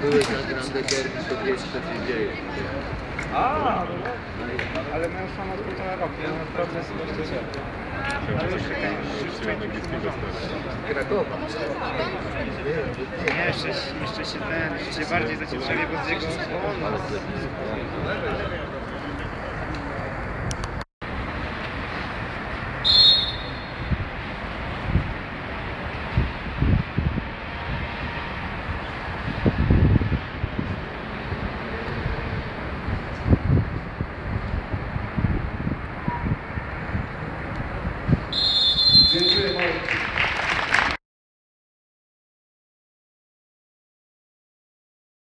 Były za Grande Derby, to wiesz co się dzieje. A, ale mają samo półtora roku, naprawdę sobie się Ale jeszcze nie, jeszcze, jeszcze się ten, jeszcze bardziej zacietrzewie, z jego... 全然な。